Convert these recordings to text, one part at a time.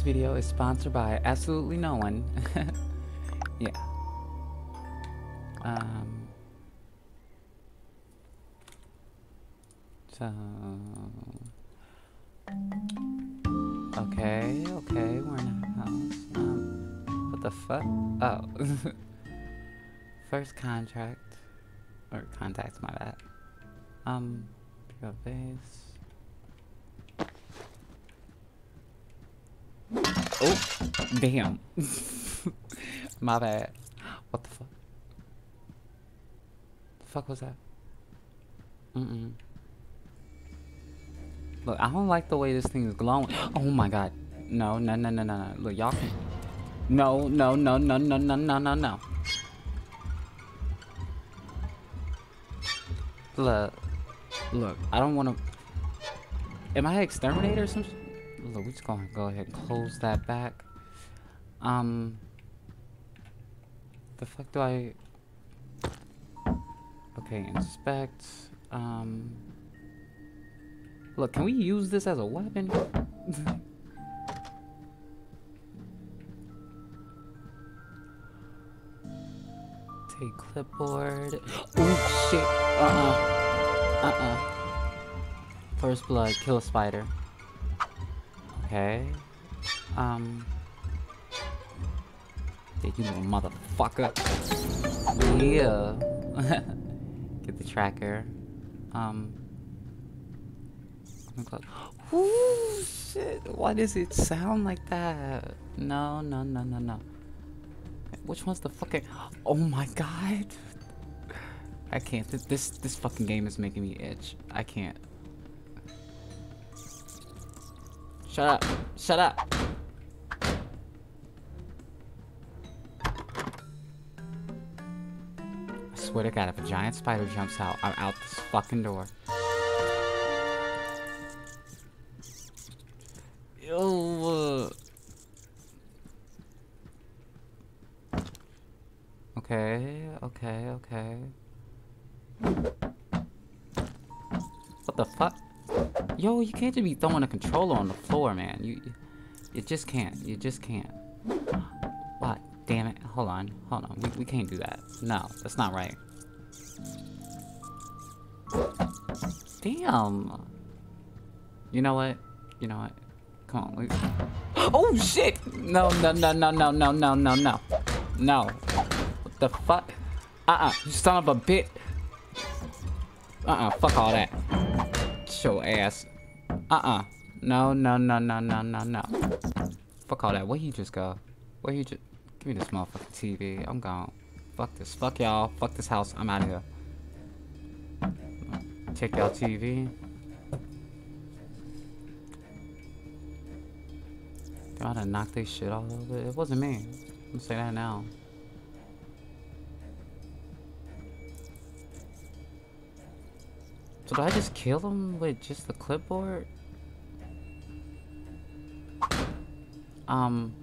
This video is sponsored by absolutely no one. yeah. Um. So. Okay, okay, we're in a house. Um, what the fuck? Oh. First contract. Or contact, my bad. Um, up base. Oh, damn. My bad. What the fuck? The fuck was that? Mm-mm. Look, I don't like the way this thing is glowing. Oh my god. No, no, no, no, no, no. Look, y'all can... No, no, no, no, no, no, no, no, no. Look. Look, I don't want to... Am I exterminator or something? Look, we just gonna go ahead and close that back. Um... The fuck do I... Okay, inspect. Um... Look, can we use this as a weapon? Take clipboard. Oh shit. Uh-uh. Uh-uh. First blood, kill a spider. Okay. Um. Yeah, you little motherfucker. Yeah. Get the tracker. Um. Ooh, shit. Why does it sound like that? No, no, no, no, no. Which one's the fucking... Oh my god. I can't. This, this, this fucking game is making me itch. I can't. Shut up. Shut up. I swear to god, if a giant spider jumps out, I'm out this fucking door. Ew. Okay, okay, okay. What the fuck? Yo, you can't just be throwing a controller on the floor, man. You, you just can't. You just can't. What? Damn it. Hold on. Hold on. We, we can't do that. No, that's not right. Damn. You know what? You know what? Come on. We... Oh, shit! No, no, no, no, no, no, no, no, no. No. What the fuck? Uh-uh. You son of a bit. Uh-uh. Fuck all that. Show ass. Uh-uh. No, no, no, no, no, no, no. Fuck all that. Where you just go? Where you just... Give me this motherfucking TV. I'm gone. Fuck this. Fuck y'all. Fuck this house. I'm out of here. Take y'all TV. Might have knocked their shit all over. It wasn't me. I'm gonna say that now. Did I just kill him with just the clipboard? Um...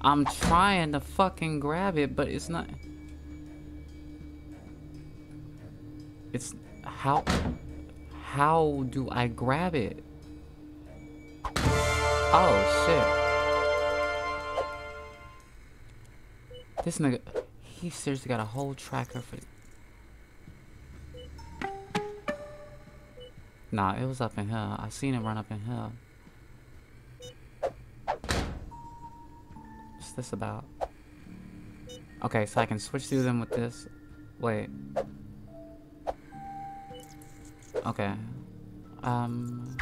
I'm trying to fucking grab it, but it's not... It's... How... How do I grab it? Oh, shit. This nigga... He seriously got a whole tracker for... Nah, it was up in here. I seen it run up in here. What's this about? Okay, so I can switch through them with this. Wait. Okay. Um.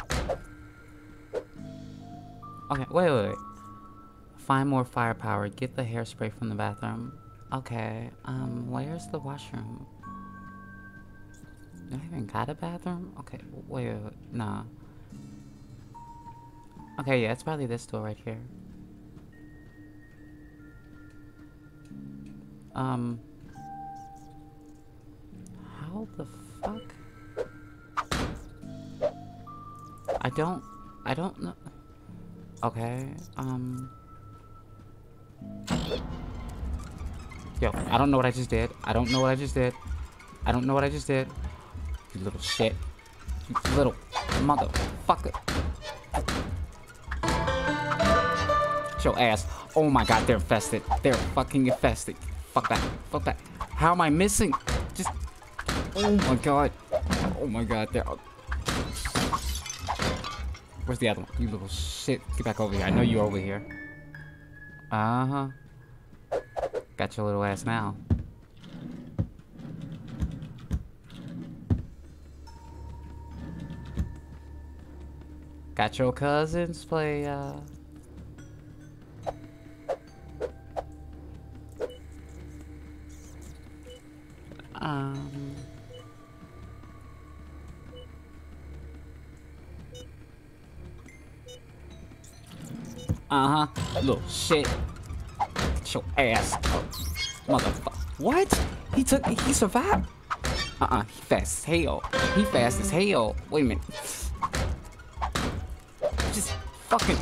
Okay, wait, wait, wait. Find more firepower. Get the hairspray from the bathroom. Okay, um, where's the washroom? I even got a bathroom? Okay, wait, wait, wait, nah. Okay, yeah, it's probably this door right here. Um... How the fuck? I don't... I don't know... Okay, um... Yo, I don't know what I just did. I don't know what I just did. I don't know what I just did. You little shit. You little motherfucker. Get your ass. Oh my god, they're infested. They're fucking infested. Fuck that. Fuck that. How am I missing? Just. Oh my god. Oh my god, they're. Where's the other one? You little shit. Get back over here. I know you're over here. Uh huh. Got your little ass now. Got your cousins play, uh... Um... Uh-huh. Little shit. Get your ass up. Motherfucker. What? He took- he survived? Uh-uh. He fast as hell. He fast as hell. Wait a minute. Fucking...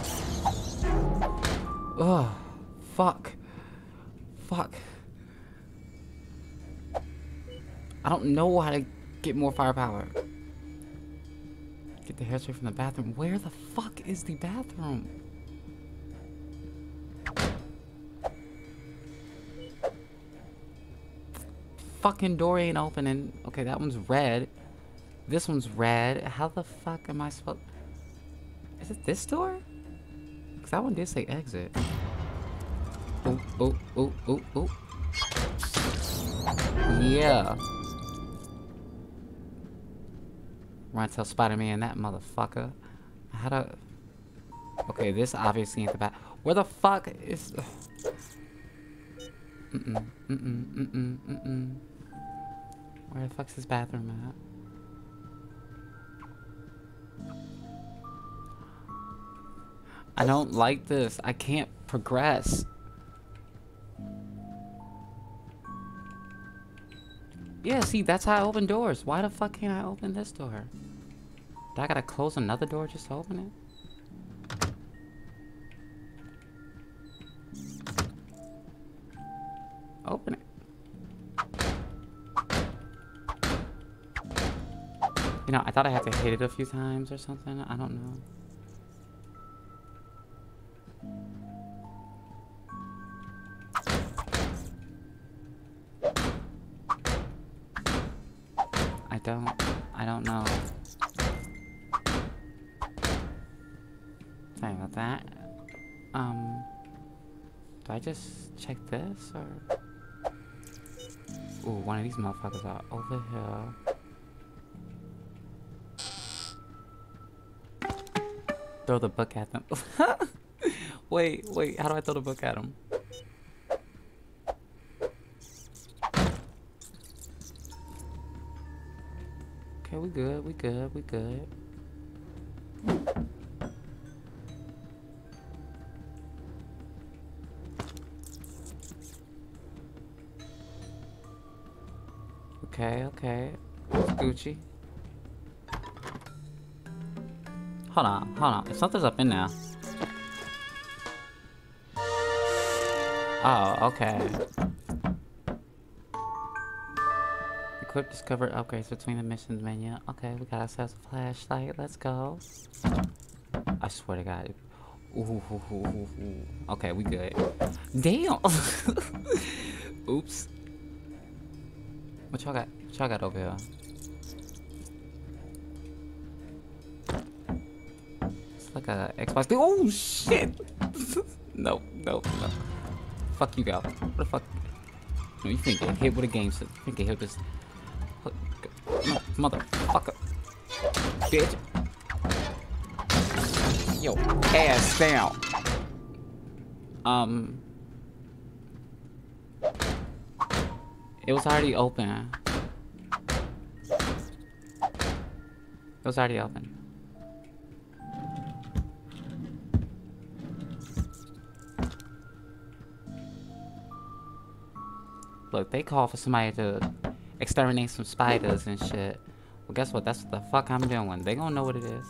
Ugh. Fuck. Fuck. I don't know how to get more firepower. Get the hairspray from the bathroom. Where the fuck is the bathroom? Fucking door ain't opening. Okay, that one's red. This one's red. How the fuck am I supposed... Is it this door? Because that one did say exit. Oh, oh, oh, oh, oh. Yeah. Run tell Spider-Man that motherfucker. How to... Okay, this obviously ain't the back. Where the fuck is... Mm-mm, mm-mm, mm-mm, mm-mm. Where the fuck's his bathroom at? I don't like this. I can't progress. Yeah, see, that's how I open doors. Why the fuck can't I open this door? Do I gotta close another door just to open it? Open it. You know, I thought I had to hit it a few times or something. I don't know. Don't, I don't know. Sorry about that. Um, do I just check this or? Ooh, one of these motherfuckers are over here. Throw the book at them. wait, wait, how do I throw the book at them? We good, we good, we good. Okay, okay. It's Gucci. Hold on, hold on. If something's up in there. Oh, okay. Equip discover upgrades between the missions menu. Okay, we got ourselves a flashlight. Let's go. I swear to God. Ooh, ooh, ooh, ooh. Okay, we good. Damn. Oops. What y'all got? What y'all got over here? It's like a Xbox. Oh shit! no, no, no. Fuck you, gal. What the fuck? No, you think get hit with a game set. You think get hit with this. Motherfucker. Bitch. Yo, ass down. Um. It was already open. It was already open. Look, they call for somebody to exterminate some spiders and shit. Well, guess what? That's what the fuck I'm doing. They gonna know what it is.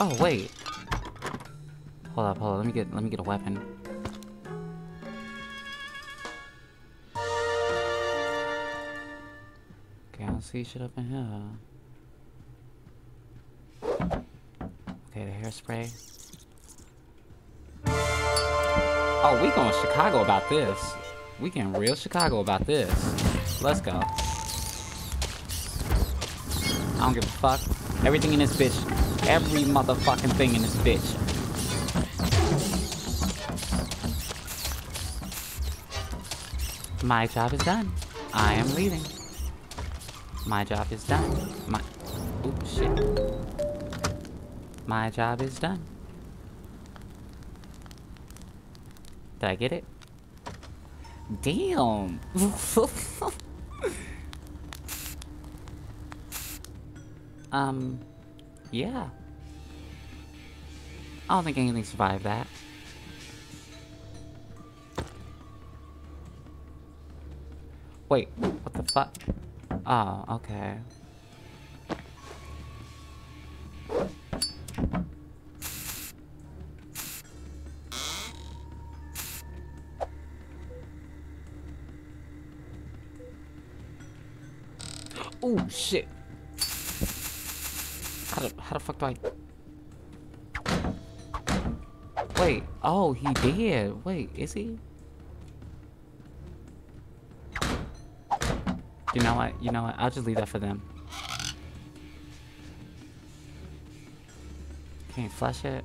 Oh, wait. Hold up, hold up. Let me get let me get a weapon. Okay, I don't see shit up in here. Okay, the hairspray. Oh, we going Chicago about this. We getting real Chicago about this. Let's go. I don't give a fuck. Everything in this bitch. Every motherfucking thing in this bitch. My job is done. I am leaving. My job is done. My... Oops, shit. My job is done. Did I get it? Damn! um, yeah. I don't think anything survived that. Wait, what the fuck? Oh, okay. Oh shit! How the how the fuck do I? Wait, oh he did. Wait, is he? You know what? You know what? I'll just leave that for them. Can't flush it.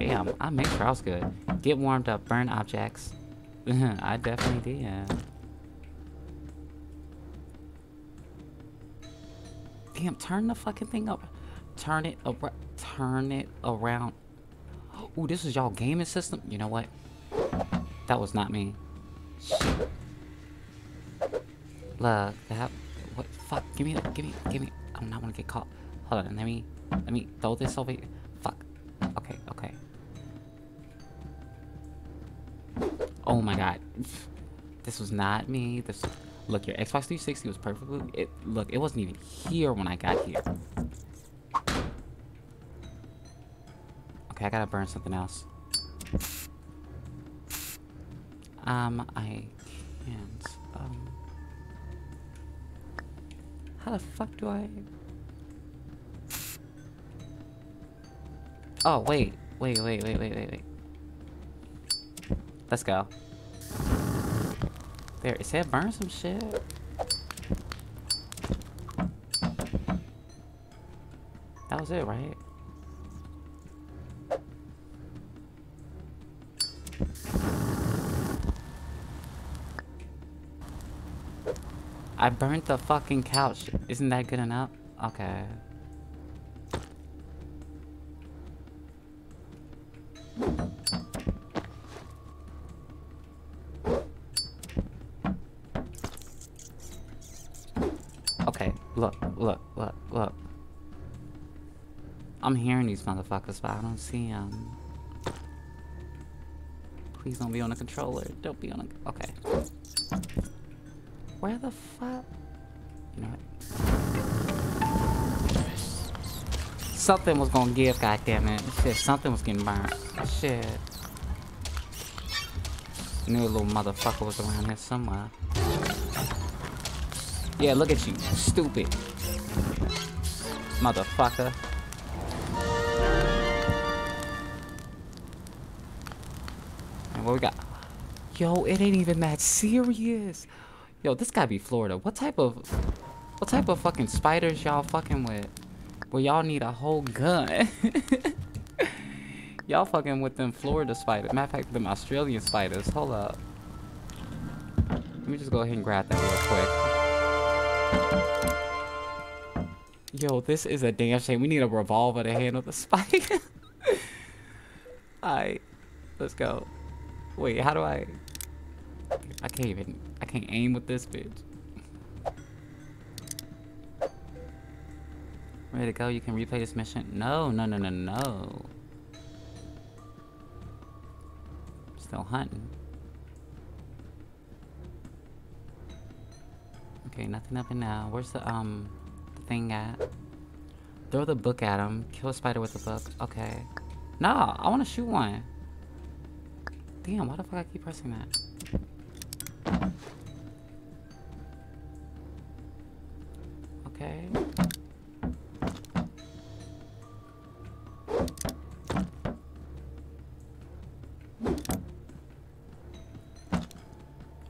Damn, I made sure I was good. Get warmed up, burn objects. I definitely did. Damn, turn the fucking thing up. Turn it around. Turn it around. Ooh, this is y'all gaming system? You know what? That was not me. Look, that. What? Fuck. Give me. Give me. Give me. I do not want to get caught. Hold on. Let me. Let me throw this over here. Fuck. Okay. Okay. Oh my god. This was not me. This. Look, your Xbox 360 was perfectly. It look. It wasn't even here when I got here. Okay, I gotta burn something else. Um, I can't. Um. How the fuck do I... Oh, wait. Wait, wait, wait, wait, wait, wait. Let's go. There, it said burn some shit. That was it, right? I burnt the fucking couch. Isn't that good enough? Okay. These motherfuckers, but I don't see them. Please don't be on the controller. Don't be on a... Okay. Where the fuck? You know what? Something was gonna give, goddammit. Shit, something was getting burned. Shit. Knew a little motherfucker was around here somewhere. Yeah, look at you, stupid. Motherfucker. What we got? Yo, it ain't even that serious. Yo, this gotta be Florida. What type of... What type of fucking spiders y'all fucking with? Where y'all need a whole gun. y'all fucking with them Florida spiders. Matter of fact, them Australian spiders. Hold up. Let me just go ahead and grab that real quick. Yo, this is a damn shame. We need a revolver to handle the spider. Alright. Let's go. Wait, how do I... I can't even... I can't aim with this bitch. Ready to go? You can replay this mission? No, no, no, no, no. Still hunting. Okay, nothing up and now. Where's the, um, thing at? Throw the book at him. Kill a spider with the book. Okay. Nah, I want to shoot one. Damn, why the fuck I keep pressing that? Okay.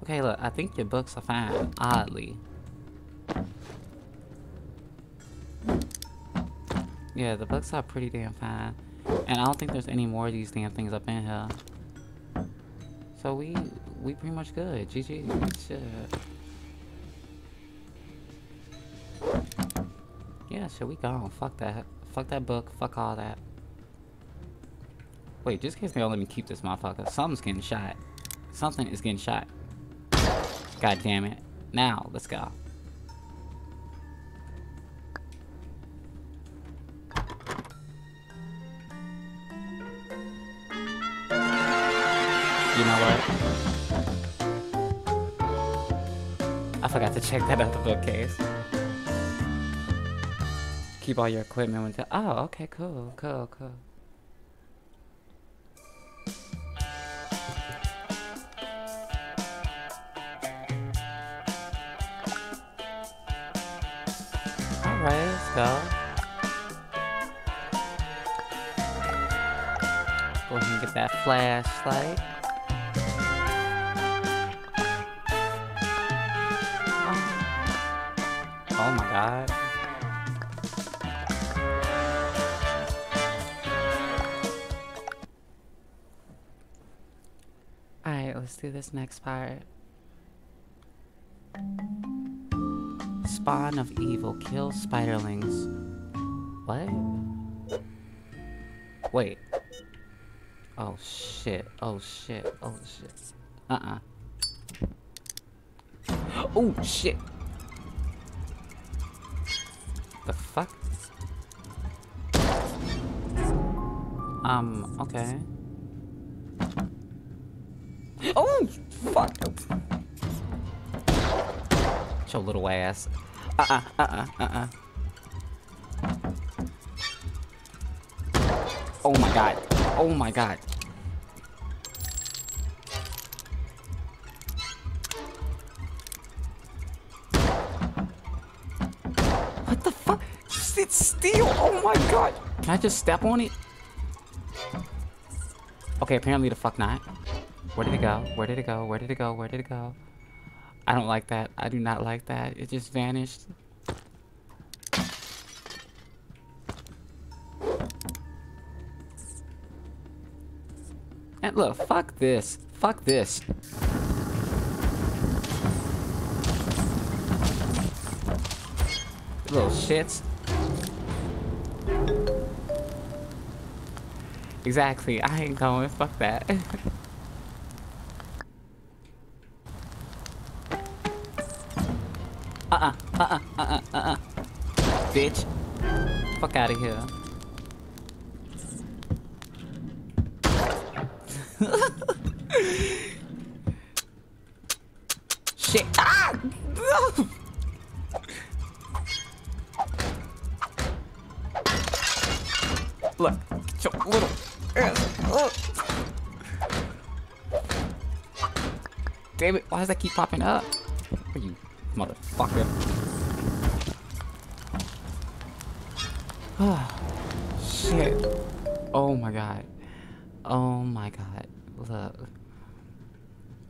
Okay, look, I think your books are fine, oddly. Yeah, the books are pretty damn fine. And I don't think there's any more of these damn things up in here. So we we pretty much good. GG. Yeah, so we gone. Fuck that. Fuck that book. Fuck all that. Wait, just in case they don't let me keep this motherfucker. Something's getting shot. Something is getting shot. God damn it. Now, let's go. You know what? I forgot to check that other bookcase. Keep all your equipment with the- Oh, okay, cool, cool, cool. Alright, let's go. Go ahead and get that flashlight. Alright, let's do this next part. Spawn of evil kills spiderlings. What? Wait. Oh shit. Oh shit. Oh shit. Uh-uh. Oh shit. Um, okay. Oh, fuck. Your little ass. Uh-uh, uh-uh, uh-uh. Oh my god. Oh my god. What the fuck? It's steel! Oh my god! Can I just step on it? Okay, apparently the fuck not. Where did it go? Where did it go? Where did it go? Where did it go? I don't like that. I do not like that. It just vanished. And look, fuck this. Fuck this. Little shits. Exactly. I ain't going. Fuck that. uh-uh. Uh-uh. Uh-uh. Uh-uh. Bitch. Fuck out of here. Damn it, why does that keep popping up? Are you motherfucker? Ah, shit. Oh my god. Oh my god. Look.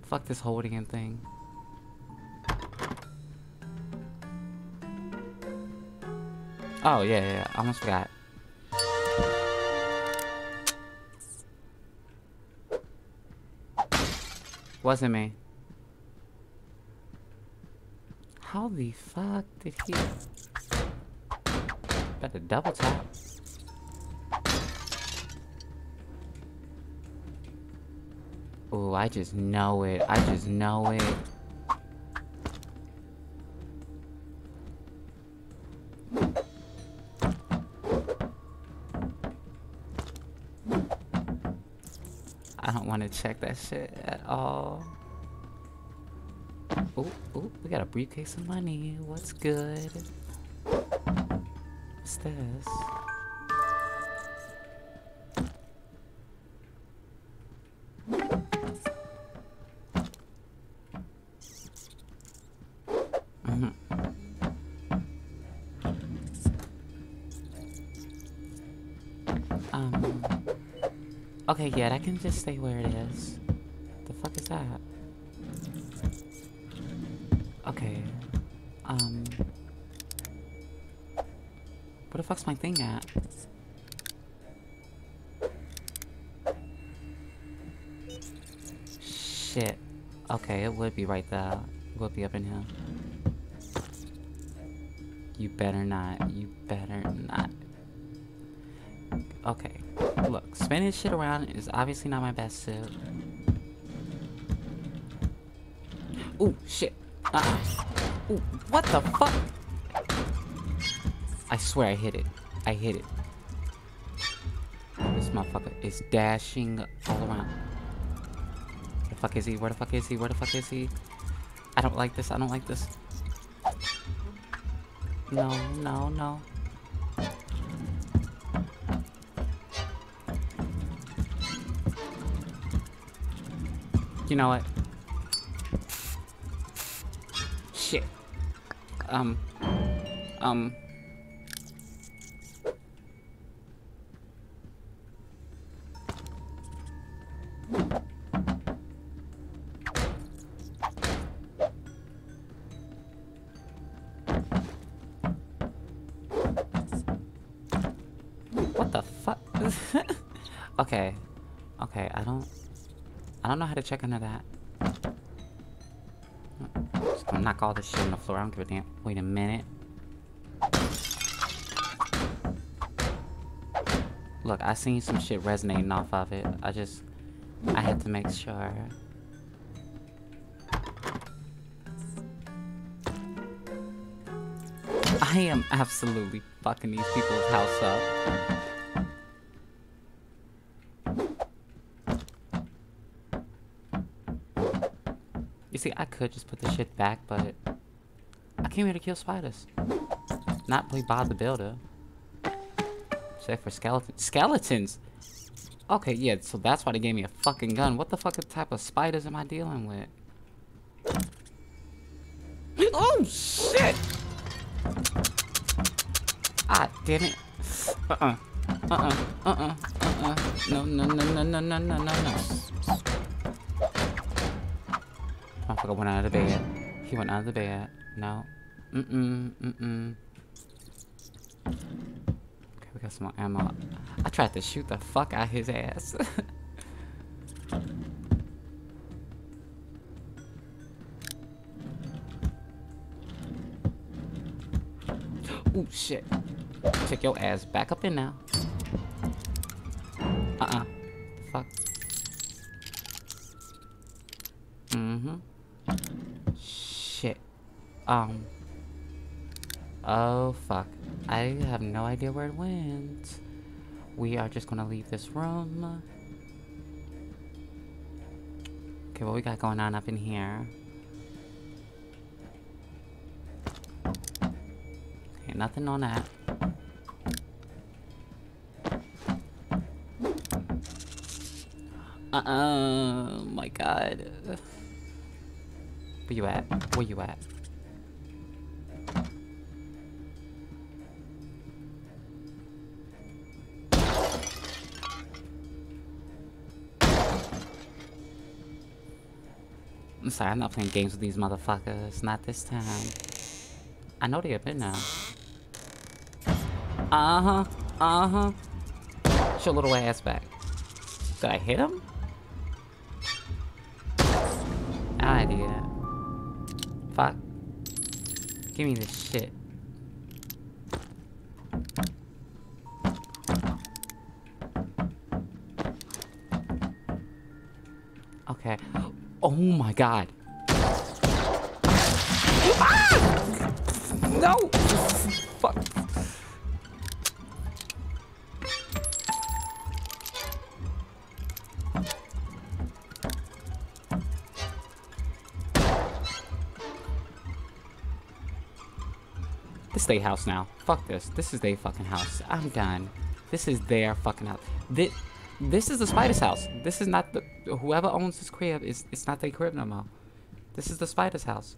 Fuck this whole damn thing. Oh, yeah, yeah, yeah. I almost forgot. Wasn't me. How the fuck did he... Better double tap. Oh, I just know it. I just know it. I don't want to check that shit at all. Oh, oh, we got a briefcase of money. What's good? What's this? Mhm. Um. Okay, yeah, that can just stay where it is. The fuck is that? Fuck's my thing at? Shit. Okay, it would be right there. It would be up in here. You better not. You better not. Okay. Look, spinning shit around is obviously not my best suit. Ooh, shit. Uh -uh. Ooh, what the fuck? I swear I hit it. I hit it. This motherfucker is dashing all around. Where the fuck is he? Where the fuck is he? Where the fuck is he? I don't like this. I don't like this. No, no, no. You know what? Shit. Um. Um. To check under that. Just gonna knock all this shit on the floor. I don't give a damn. Wait a minute. Look, I seen some shit resonating off of it. I just... I had to make sure. I am absolutely fucking these people's house up. See, I could just put the shit back, but I came here to kill spiders. Not play Bob the Builder. Except for skeletons. Skeletons! Okay, yeah, so that's why they gave me a fucking gun. What the fuck type of spiders am I dealing with? Oh, shit! Ah, damn it. Uh-uh. Uh-uh. Uh-uh. Uh-uh. No, no, no, no, no, no, no, no, no. Motherfucker went out of the bed. He went out of the bed. No. Mm-mm. Mm-mm. Okay, we got some more ammo. I tried to shoot the fuck out his ass. Ooh, shit. Take your ass back up in now. Um. Oh, fuck. I have no idea where it went. We are just gonna leave this room. Okay, what we got going on up in here? Okay, nothing on that. Uh-uh, my god. Where you at? Where you at? Sorry, I'm not playing games with these motherfuckers. Not this time. I know they have been now. Uh-huh. Uh-huh. Show little ass back. Did I hit him? I did. Fuck. Give me this shit. My god. Ah! No! Fuck. This is their house now. Fuck this. This is their fucking house. I'm done. This is their fucking house. This, this is the spider's house. This is not the whoever owns this crib is it's not their crib no more. This is the spider's house.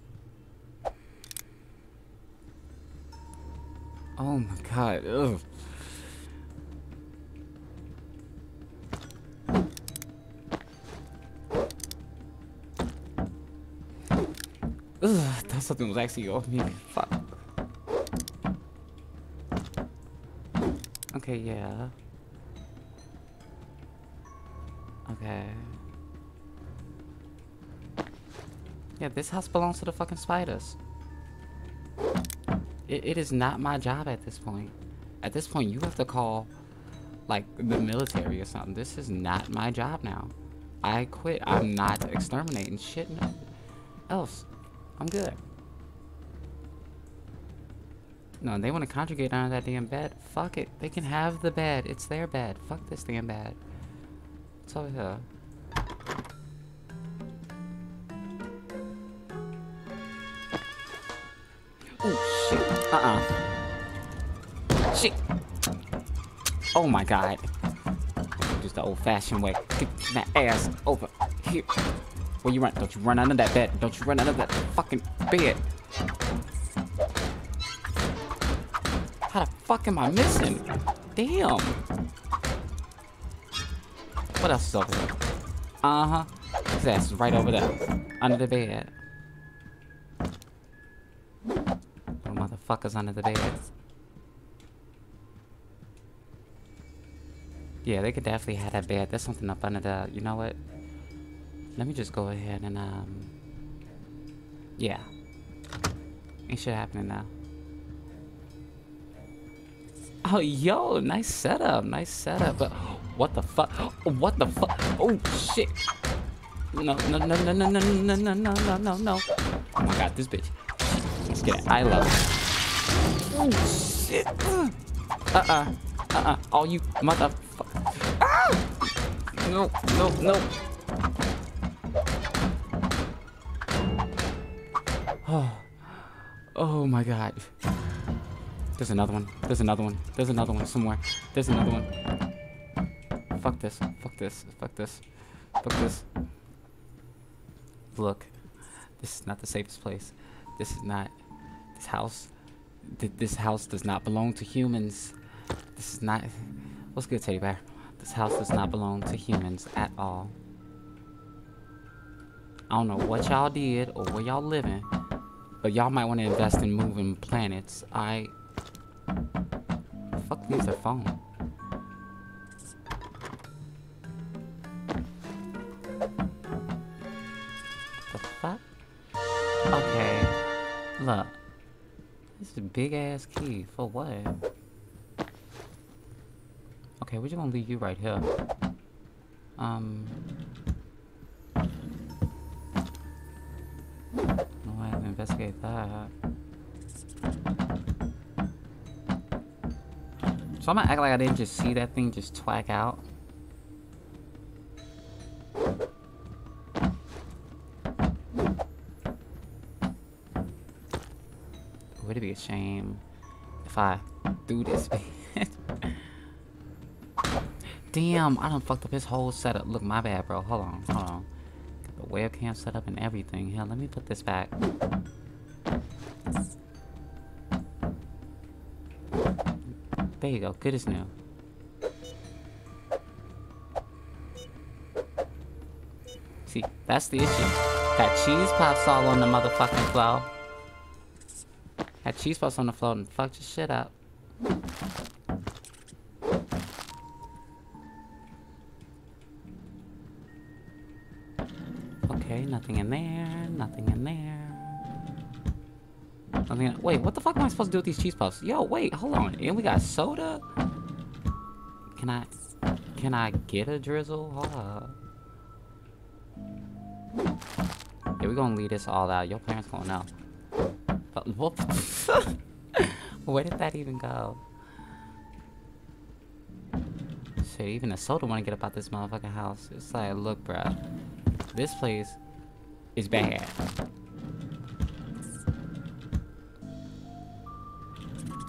Oh my god. Ugh. Ugh, thought something was actually on me. Fuck. Okay, yeah. Okay. Yeah, this house belongs to the fucking spiders. It, it is not my job at this point. At this point, you have to call, like, the military or something. This is not my job now. I quit. I'm not exterminating shit no else. I'm good. No, they want to conjugate under that damn bed. Fuck it. They can have the bed. It's their bed. Fuck this damn bed. It's over here. Oh shit. Uh-uh. Shit. Oh my god. Just the old-fashioned way. Get that ass over here. Where you run? Don't you run under that bed. Don't you run under that fucking bed. How the fuck am I missing? Damn. What else is over here? Uh-huh. His ass is right over there. Under the bed. Little motherfuckers under the bed. Yeah, they could definitely have that bed. There's something up under the... You know what? Let me just go ahead and, um... Yeah. Ain't shit happening now. Oh, yo, nice setup, nice setup. But what the fuck? What the fuck? Oh shit! No, no, no, no, no, no, no, no, no, no, no, no! Oh my god, this bitch. Let's get it. I love it. Oh shit! Uh uh, uh uh. All you motherfucker! Ah! No, no, no. Oh, oh my god. There's another one. There's another one. There's another one somewhere. There's another one. Fuck this. Fuck this. Fuck this. Fuck this. Look. This is not the safest place. This is not. This house. Th this house does not belong to humans. This is not. What's good, Teddy Bear? This house does not belong to humans at all. I don't know what y'all did or where y'all living, but y'all might want to invest in moving planets. I. Fuck leaves their phone. Big ass key. For what? Okay, we're just gonna leave you right here. Um. No, I have to investigate that. So I'm gonna act like I didn't just see that thing just twack out. Damn, I done fucked up his whole setup. Look, my bad, bro. Hold on, hold on. Got the webcam set up and everything. Hell, let me put this back. There you go. Good as new. See, that's the issue. That cheese pops all on the motherfucking floor. That cheese pops on the floor and fucked your shit up. Nothing in there, nothing in there. Nothing in wait, what the fuck am I supposed to do with these cheese puffs? Yo, wait, hold on. And we got soda? Can I can I get a drizzle? Hold up. Yeah, we're gonna leave this all out. Your parents gonna know. But. Where did that even go? Shit, even the soda wanna get up out this motherfucking house. It's like, look, bruh. This place is bad.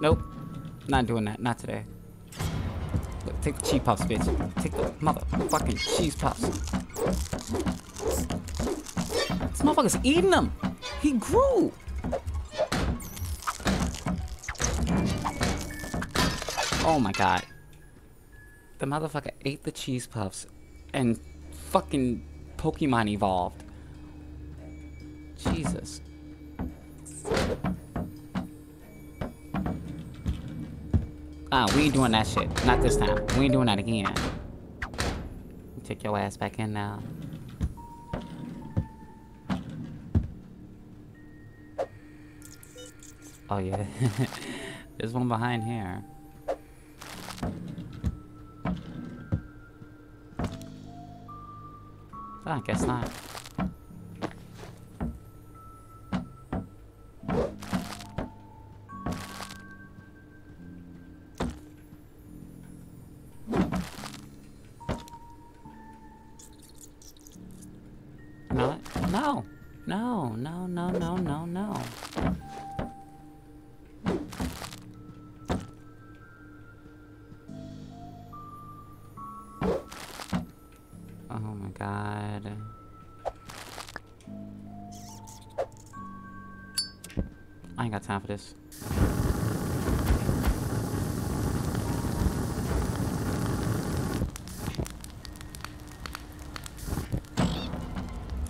Nope. Not doing that. Not today. Look, take the cheese puffs, bitch. Take the motherfucking cheese puffs. This motherfucker's eating them. He grew. Oh my god. The motherfucker ate the cheese puffs and fucking Pokemon evolved. Jesus. Ah, we ain't doing that shit. Not this time. We ain't doing that again. Take your ass back in now. Oh yeah. There's one behind here. Oh, I guess not.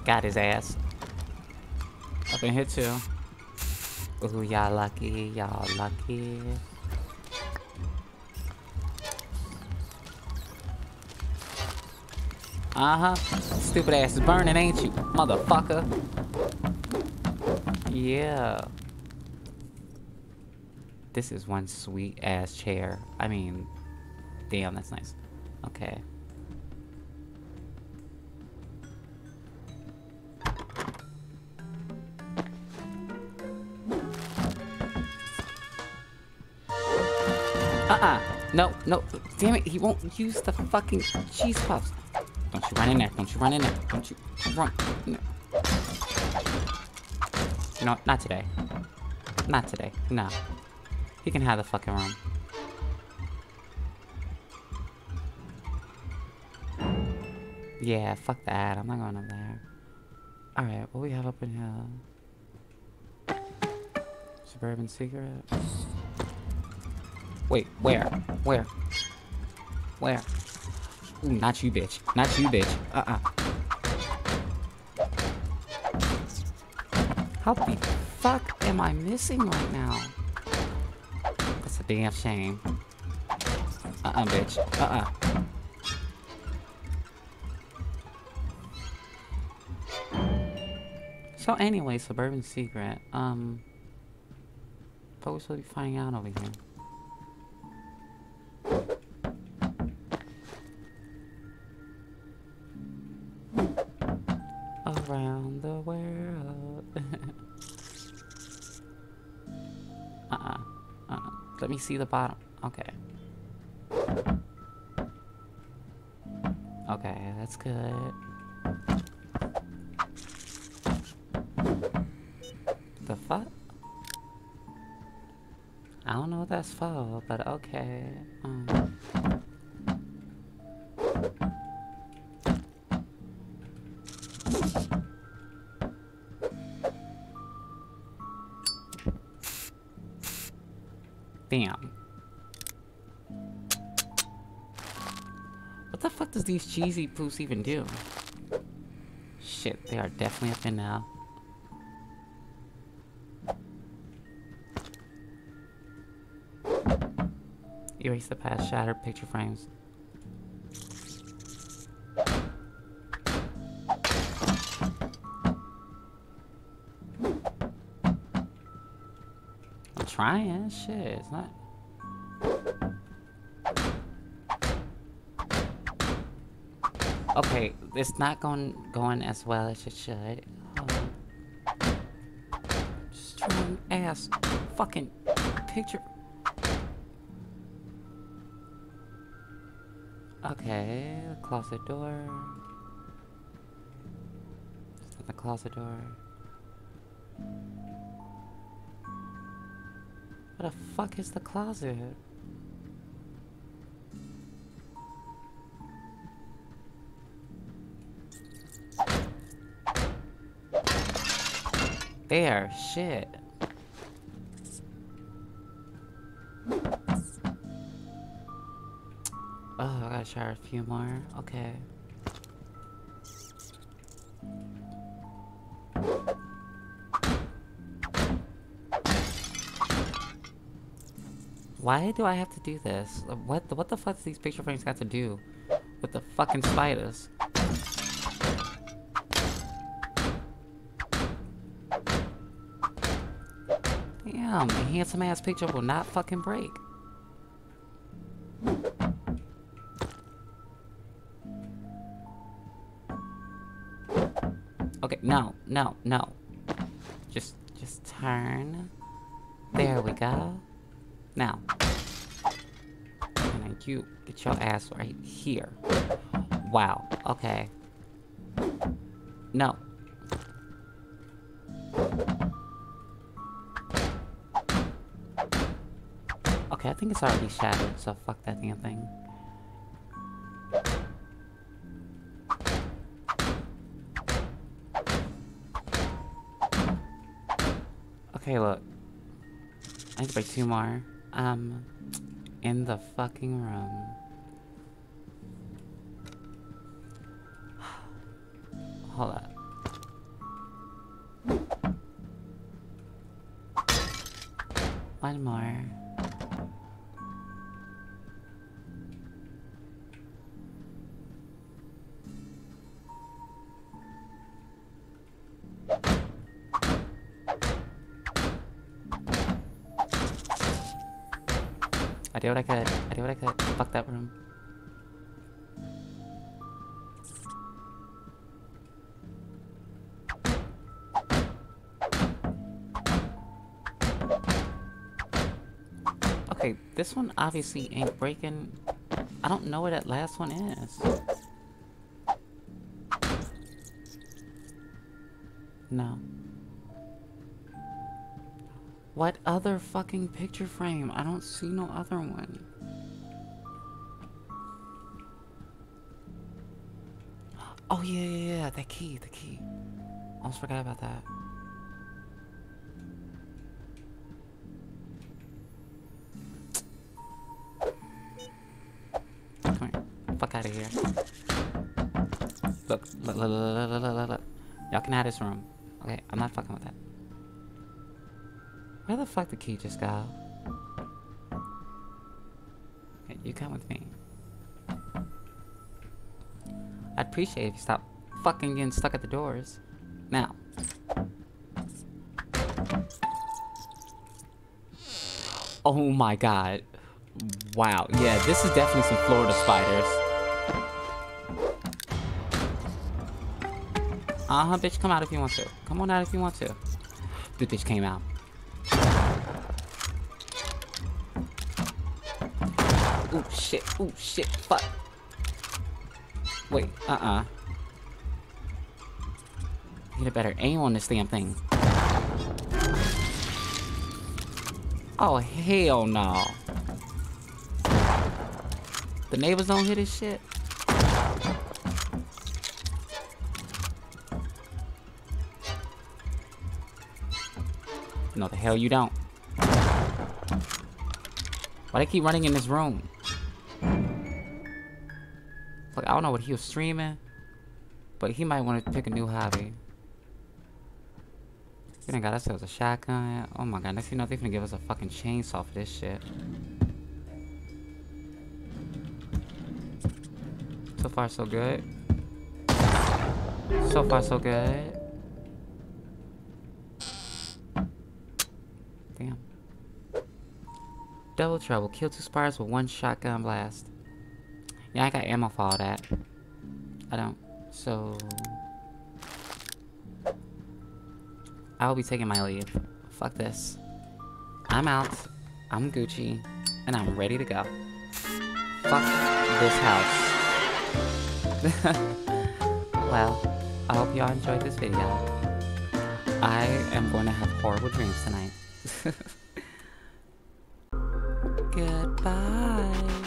Got his ass. Up in here too. Ooh, y'all lucky, y'all lucky. Uh-huh. Stupid ass is burning, ain't you, motherfucker? Yeah. This is one sweet ass chair. I mean, damn, that's nice. Okay. No, no. Damn it, he won't use the fucking cheese puffs. Don't you run in there. Don't you run in there. Don't you run. No. You know, what? not today. Not today. No. He can have the fucking room. Yeah, fuck that. I'm not going up there. Alright, what we have up in here? Suburban cigarettes. Wait, where? Where? Where? Ooh, not you, bitch. Not you, bitch. Uh-uh. How the fuck am I missing right now? That's a damn shame. Uh-uh, bitch. Uh-uh. So anyway, Suburban Secret, um... Supposed to be finding out over here? See the bottom. Okay. Okay, that's good. The fuck? I don't know what that's for, but okay. Damn. What the fuck does these cheesy poofs even do? Shit, they are definitely up in now. Erase the past, shatter picture frames. Trying, shit, it's not... Okay, it's not going going as well as it should. Hold on. Just ass fucking picture. Okay, closet door. The closet door? What the fuck is the closet? There, shit. Oh, I gotta shower a few more. Okay. Why do I have to do this? What the, what the fuck does these picture frames got to do with the fucking spiders? Damn, a handsome ass picture will not fucking break. Okay, no, no, no. Just, just turn. There we go. Now. And you get your ass right here. Wow, okay. No. Okay, I think it's already shattered, so fuck that damn thing. Okay, look. I need to buy two more. Um, in the fucking room. Hold up. One more. Did what I could. I did what I could. Fuck that room. Okay, this one obviously ain't breaking. I don't know where that last one is. No. What other fucking picture frame? I don't see no other one. Oh yeah, yeah, yeah, the key, the key. Almost forgot about that. Come here. Fuck out of here. Look, look, look, look, look, look, look, look. Y'all can have this room. Okay, I'm not fucking with that. Where the fuck the key just go? Okay, you come with me. I'd appreciate if you stop fucking getting stuck at the doors. Now. Oh my god. Wow. Yeah, this is definitely some Florida spiders. Uh-huh, bitch, come out if you want to. Come on out if you want to. The bitch came out. Ooh, shit. Ooh, shit. Fuck. Wait, uh-uh. Get a better aim on this damn thing. Oh, hell no. The neighbors don't hear this shit? No, the hell you don't. Why they keep running in this room? Like, I don't know what he was streaming, but he might want to pick a new hobby. We done got ourselves a shotgun. Oh my god, next you know, they're gonna give us a fucking chainsaw for this shit. So far, so good. So far, so good. Damn. Double trouble. Kill two spiders with one shotgun blast. Yeah, I got ammo for all that. I don't. So... I will be taking my leave. Fuck this. I'm out. I'm Gucci. And I'm ready to go. Fuck this house. well, I hope y'all enjoyed this video. I am going to have horrible dreams tonight. Goodbye.